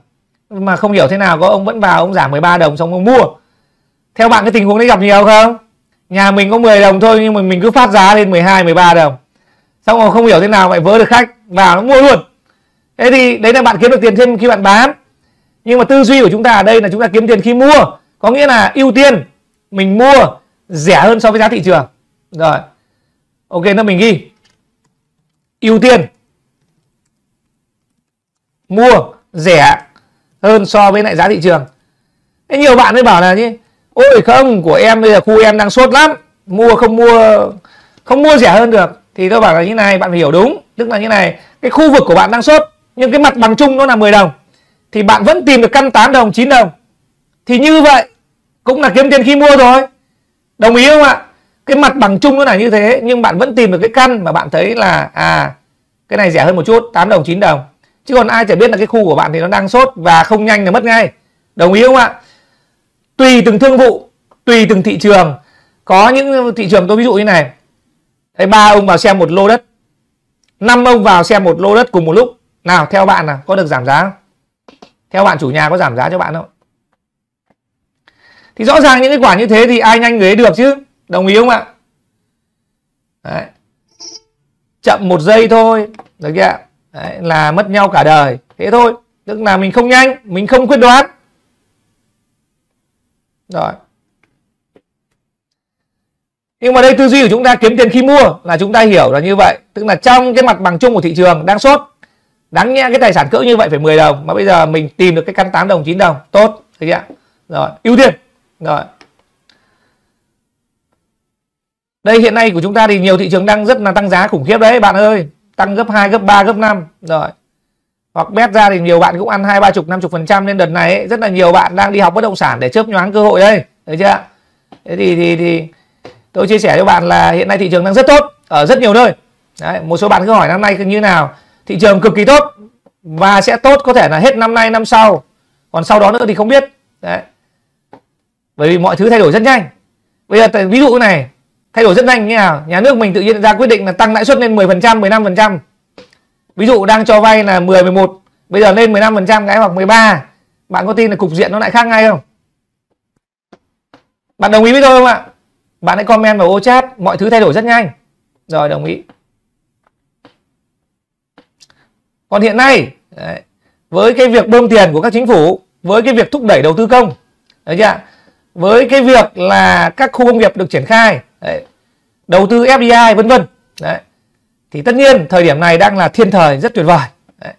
Mà không hiểu thế nào có ông vẫn vào ông giảm 13 đồng xong ông mua. Theo bạn cái tình huống đấy gặp nhiều không? Nhà mình có 10 đồng thôi nhưng mà mình cứ phát giá lên 12 13 đồng. Xong rồi không hiểu thế nào lại vớ được khách vào nó mua luôn. Thế thì đấy là bạn kiếm được tiền thêm khi bạn bán nhưng mà tư duy của chúng ta ở đây là chúng ta kiếm tiền khi mua. Có nghĩa là ưu tiên, mình mua rẻ hơn so với giá thị trường. Rồi. Ok nó mình ghi. Ưu tiên. Mua rẻ hơn so với lại giá thị trường. Thế nhiều bạn mới bảo là chứ ôi, không, của em bây giờ khu em đang sốt lắm. Mua không mua không mua rẻ hơn được. Thì tôi bảo là như này, bạn phải hiểu đúng. Tức là như này, cái khu vực của bạn đang sốt, nhưng cái mặt bằng chung nó là 10 đồng thì bạn vẫn tìm được căn 8 đồng 9 đồng. Thì như vậy, cũng là kiếm tiền khi mua rồi. Đồng ý không ạ? Cái mặt bằng chung nó là như thế, nhưng bạn vẫn tìm được cái căn mà bạn thấy là à cái này rẻ hơn một chút 8 đồng 9 đồng. Chứ còn ai chả biết là cái khu của bạn thì nó đang sốt và không nhanh là mất ngay. Đồng ý không ạ? Tùy từng thương vụ, tùy từng thị trường. Có những thị trường tôi ví dụ như này. Thấy ba ông vào xem một lô đất. Năm ông vào xem một lô đất cùng một lúc. Nào, theo bạn là có được giảm giá không? Theo bạn chủ nhà có giảm giá cho bạn không? Thì rõ ràng những cái quả như thế thì ai nhanh người ấy được chứ? Đồng ý không ạ? Đấy. chậm một giây thôi. Được chưa Đấy, là mất nhau cả đời. Thế thôi. Tức là mình không nhanh mình không quyết đoán. Rồi. Nhưng mà đây tư duy của chúng ta kiếm tiền khi mua là chúng ta hiểu là như vậy. Tức là trong cái mặt bằng chung của thị trường đang sốt đáng nhẽ cái tài sản cỡ như vậy phải 10 đồng mà bây giờ mình tìm được cái căn 8 đồng 9 đồng tốt thấy chưa? Rồi ưu tiên. Rồi. Đây hiện nay của chúng ta thì nhiều thị trường đang rất là tăng giá khủng khiếp đấy bạn ơi. Tăng gấp 2, gấp 3, gấp 5 rồi. Hoặc bét ra thì nhiều bạn cũng ăn hai ba chục năm chục phần trăm. Nên đợt này ấy, rất là nhiều bạn đang đi học bất động sản để chớp nhoáng cơ hội đây thấy chưa? Thế thì thì thì tôi chia sẻ cho bạn là hiện nay thị trường đang rất tốt ở rất nhiều nơi. Đấy, một số bạn cứ hỏi năm nay như nào thị trường cực kỳ tốt và sẽ tốt có thể là hết năm nay, năm sau. Còn sau đó nữa thì không biết. Đấy. bởi vì mọi thứ thay đổi rất nhanh. Bây giờ ví dụ này, thay đổi rất nhanh như nào? Nhà nước mình tự nhiên ra quyết định là tăng lãi suất lên 10% 15% ví dụ đang cho vay là 10 11 bây giờ lên 15% cái hoặc 13 bạn có tin là cục diện nó lại khác ngay không? Bạn đồng ý với tôi không ạ? Bạn hãy comment vào ô chat. Mọi thứ thay đổi rất nhanh. Rồi, đồng ý. Còn hiện nay đấy, với cái việc bơm tiền của các chính phủ với cái việc thúc đẩy đầu tư công đấy chưa với cái việc là các khu công nghiệp được triển khai đấy, đầu tư FDI vân vân đấy thì tất nhiên thời điểm này đang là thiên thời rất tuyệt vời đấy.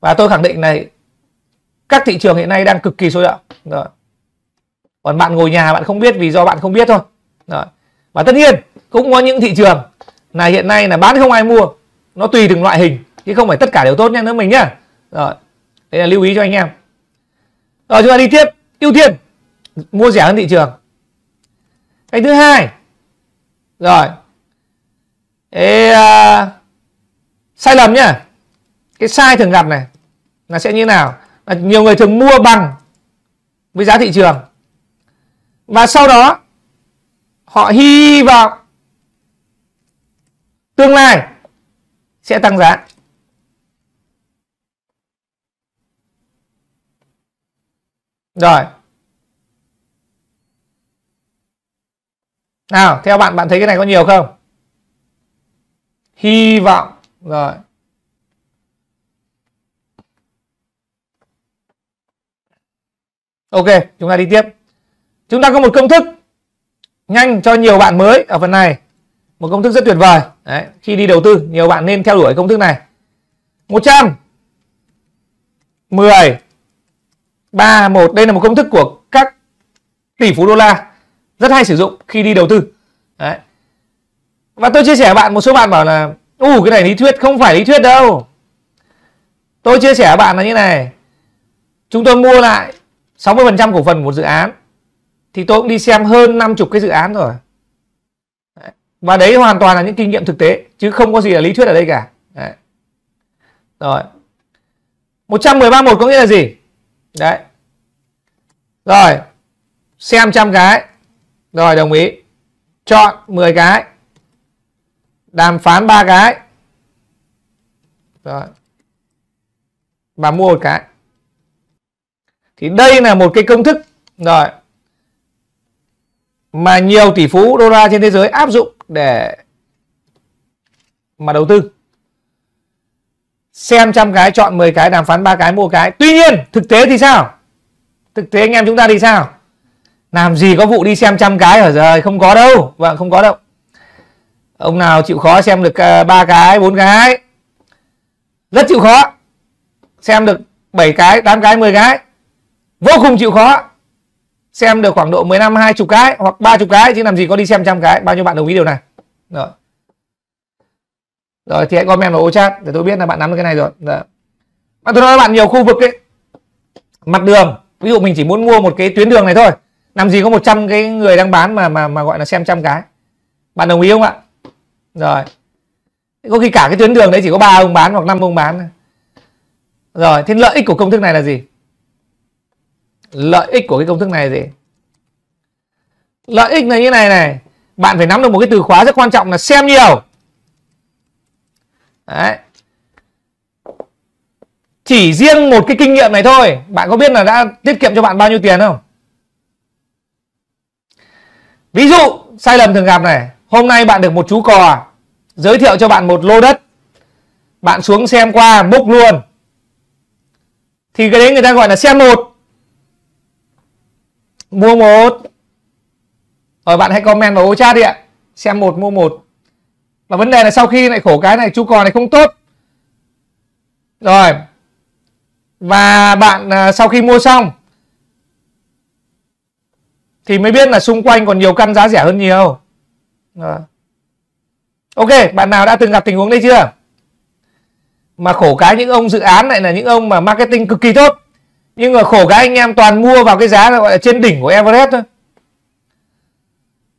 và tôi khẳng định này các thị trường hiện nay đang cực kỳ sôi động rồi. Còn bạn ngồi nhà bạn không biết vì do bạn không biết thôi rồi. Và tất nhiên cũng có những thị trường là hiện nay là bán không ai mua nó tùy từng loại hình chứ không phải tất cả đều tốt nha nữa mình nhá. Rồi đây là lưu ý cho anh em. Rồi chúng ta đi tiếp. Ưu tiên mua rẻ hơn thị trường. Cái thứ hai. Rồi. Ê, uh, à, sai lầm nhá. Cái sai thường gặp này là sẽ như nào? Là nhiều người thường mua bằng với giá thị trường. Và sau đó họ hy vọng tương lai sẽ tăng giá. Rồi. Nào theo bạn bạn thấy cái này có nhiều không? Hy vọng. Rồi. Ok chúng ta đi tiếp. Chúng ta có một công thức nhanh cho nhiều bạn mới ở phần này. Một công thức rất tuyệt vời. Đấy, khi đi đầu tư nhiều bạn nên theo đuổi công thức này. 100 10 3 1 đây là một công thức của các tỷ phú đô la rất hay sử dụng khi đi đầu tư. Đấy. và tôi chia sẻ bạn, một số bạn bảo là, u, cái này lý thuyết, không phải lý thuyết đâu. Tôi chia sẻ bạn là như này. Chúng tôi mua lại 60% cổ phần một dự án thì tôi cũng đi xem hơn 50 cái dự án rồi. Và đấy hoàn toàn là những kinh nghiệm thực tế, chứ không có gì là lý thuyết ở đây cả. Đấy. rồi. 113 một có nghĩa là gì? Đấy. Rồi. Xem trăm cái. Rồi, đồng ý. Chọn 10 cái. Đàm phán ba cái. Rồi. Và mua một cái. Thì đây là một cái công thức. Rồi. Mà nhiều tỷ phú đô la trên thế giới áp dụng để mà đầu tư xem trăm cái, chọn 10 cái, đàm phán ba cái, mua cái. Tuy nhiên, thực tế thì sao? Thực tế anh em chúng ta thì sao? Làm gì có vụ đi xem trăm cái ở giờ không có đâu. Vâng không có đâu. Ông nào chịu khó xem được à, ba cái, bốn cái? Rất chịu khó. Xem được 7 cái 8 cái 10 cái? Vô cùng chịu khó. Xem được khoảng độ 15 20 cái hoặc 30 cái, chứ làm gì có đi xem trăm cái? Bao nhiêu bạn đồng ý điều này? Rồi rồi, thì hãy comment vào ô chat để tôi biết là bạn nắm được cái này rồi. Dạ. bạn tôi nói bạn nhiều khu vực ấy. Mặt đường, ví dụ mình chỉ muốn mua một cái tuyến đường này thôi. Làm gì có 100 cái người đang bán mà mà mà gọi là xem trăm cái. Bạn đồng ý không ạ? Rồi. Có khi cả cái tuyến đường đấy chỉ có ba ông bán hoặc năm ông bán rồi, thế lợi ích của công thức này là gì? Lợi ích của cái công thức này là gì? Lợi ích là như này này. Bạn phải nắm được một cái từ khóa rất quan trọng là xem nhiều đấy. Chỉ riêng một cái kinh nghiệm này thôi. Bạn có biết là đã tiết kiệm cho bạn bao nhiêu tiền không? Ví dụ, sai lầm thường gặp này. Hôm nay bạn được một chú cò giới thiệu cho bạn một lô đất. Bạn xuống xem qua, múc luôn. Thì cái đấy người ta gọi là xem một. Mua một. Rồi bạn hãy comment vào ô chat đi ạ. Xem một, mua một và vấn đề là sau khi lại khổ cái này chú cò này không tốt. Rồi. Và bạn à, sau khi mua xong thì mới biết là xung quanh còn nhiều căn giá rẻ hơn nhiều. Rồi. ok bạn nào đã từng gặp tình huống đấy chưa? Mà khổ cái những ông dự án này là những ông mà marketing cực kỳ tốt. Nhưng mà khổ cái anh em toàn mua vào cái giá gọi là trên đỉnh của Everest thôi.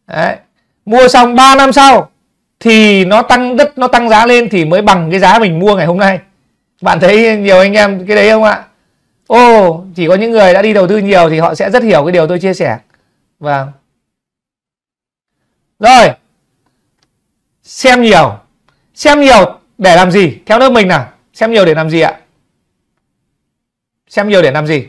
Đấy. mua xong 3 năm sau thì nó tăng đất, nó tăng giá lên thì mới bằng cái giá mình mua ngày hôm nay. Bạn thấy nhiều anh em cái đấy không ạ? Ô, chỉ có những người đã đi đầu tư nhiều thì họ sẽ rất hiểu cái điều tôi chia sẻ. Vâng. Rồi. Xem nhiều. Xem nhiều để làm gì? Theo nước mình nào? Xem nhiều để làm gì ạ? Xem nhiều để làm gì?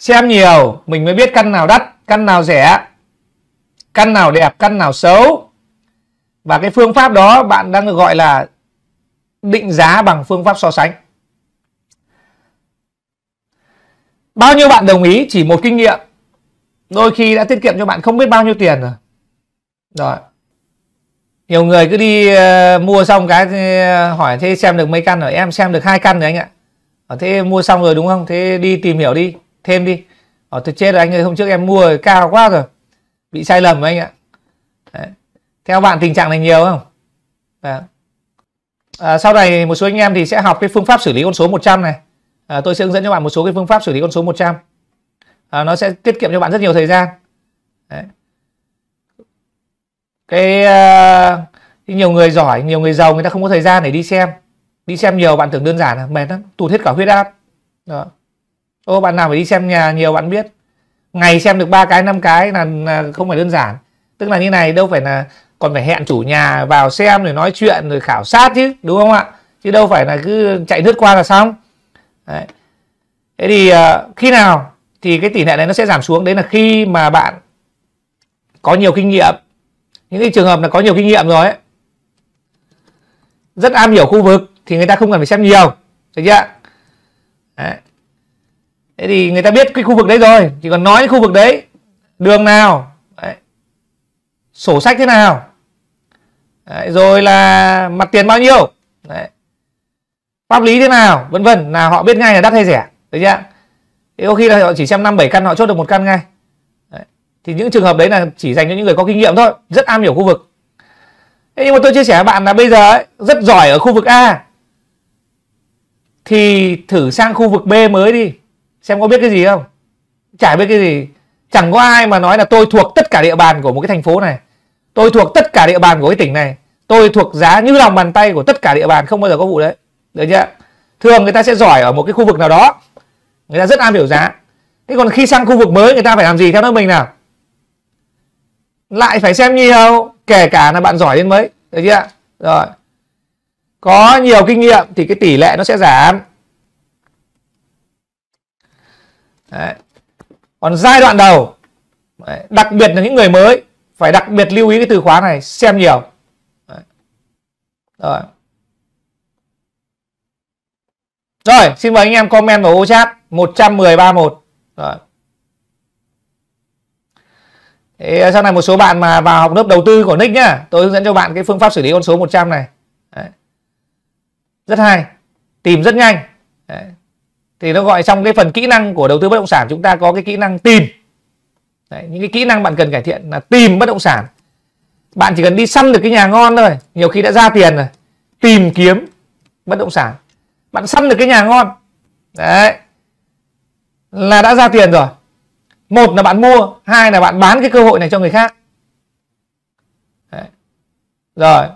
Xem nhiều mình mới biết căn nào đắt căn nào rẻ căn nào đẹp căn nào xấu. Và cái phương pháp đó bạn đang được gọi là định giá bằng phương pháp so sánh. Bao nhiêu bạn đồng ý chỉ một kinh nghiệm? Đôi khi đã tiết kiệm cho bạn không biết bao nhiêu tiền rồi. Rồi. Nhiều người cứ đi uh, mua xong cái ờ, hỏi thế xem được mấy căn rồi em xem được hai căn rồi anh ạ. Ờ, thế mua xong rồi đúng không? Thế đi tìm hiểu đi thêm đi. Ở tôi chết rồi anh ơi hôm trước em mua cao quá rồi. Bị sai lầm anh ạ. Đấy. theo bạn tình trạng này nhiều không? Đấy. À, sau này một số anh em thì sẽ học cái phương pháp xử lý con số 100 này. À, tôi sẽ hướng dẫn cho bạn một số cái phương pháp xử lý con số 100 à, nó sẽ tiết kiệm cho bạn rất nhiều thời gian. Đấy. cái uh, nhiều người giỏi nhiều người giàu người ta không có thời gian để đi xem. Đi xem nhiều bạn tưởng đơn giản là mệt lắm tụt hết cả huyết áp. Đó ô bạn nào phải đi xem nhà nhiều bạn biết. Ngày xem được ba cái năm cái là, là không phải đơn giản. Tức là như này đâu phải là còn phải hẹn chủ nhà vào xem rồi nói chuyện rồi khảo sát chứ đúng không ạ? Chứ đâu phải là cứ chạy lướt qua là xong. Đấy. thế thì uh, khi nào thì cái tỷ lệ này nó sẽ giảm xuống? Đấy là khi mà bạn có nhiều kinh nghiệm. Những cái trường hợp là có nhiều kinh nghiệm rồi ấy, rất am hiểu khu vực thì người ta không cần phải xem nhiều. Được chưa đấy thế thì người ta biết cái khu vực đấy rồi chỉ còn nói cái khu vực đấy. Đường nào? Đấy. sổ sách thế nào? Đấy. rồi là mặt tiền bao nhiêu? Đấy. pháp lý thế nào? Vân vân là họ biết ngay là đắt hay rẻ được chưa? Thế có khi là họ chỉ xem năm bảy căn họ chốt được một căn ngay. Đấy. thì những trường hợp đấy là chỉ dành cho những người có kinh nghiệm thôi rất am hiểu khu vực. Thế nhưng mà tôi chia sẻ với bạn là bây giờ ấy, rất giỏi ở khu vực A. Thì thử sang khu vực B mới đi xem có biết cái gì không? Chả biết cái gì. Chẳng có ai mà nói là tôi thuộc tất cả địa bàn của một cái thành phố này. Tôi thuộc tất cả địa bàn của cái tỉnh này. Tôi thuộc giá như lòng bàn tay của tất cả địa bàn, không bao giờ có vụ đấy. Được chưa? Thường người ta sẽ giỏi ở một cái khu vực nào đó. Người ta rất am hiểu giá. Thế còn khi sang khu vực mới, người ta phải làm gì theo nước mình nào? Lại phải xem nhiều kể cả là bạn giỏi đến mấy. Được chưa? Rồi. Có nhiều kinh nghiệm thì cái tỷ lệ nó sẽ giảm. Đấy. còn giai đoạn đầu, Đấy. đặc biệt là những người mới, phải đặc biệt lưu ý cái từ khóa này, xem nhiều Đấy. rồi rồi, xin mời anh em comment vào ô chat 11031 rồi Thế à, sau này một số bạn mà vào học lớp đầu tư của Nick nhá, Tôi hướng dẫn cho bạn cái phương pháp xử lý con số 100 này Đấy. Rất hay Tìm rất nhanh thì nó gọi trong cái phần kỹ năng của đầu tư bất động sản, Chúng ta có cái kỹ năng tìm. Đấy. Những cái kỹ năng bạn cần cải thiện là tìm bất động sản. Bạn chỉ cần đi săn được cái nhà ngon thôi, Nhiều khi đã ra tiền rồi, Tìm kiếm bất động sản. Bạn săn được cái nhà ngon, Đấy, Là đã ra tiền rồi. Một là bạn mua, hai là bạn bán cái cơ hội này cho người khác. Đấy. rồi.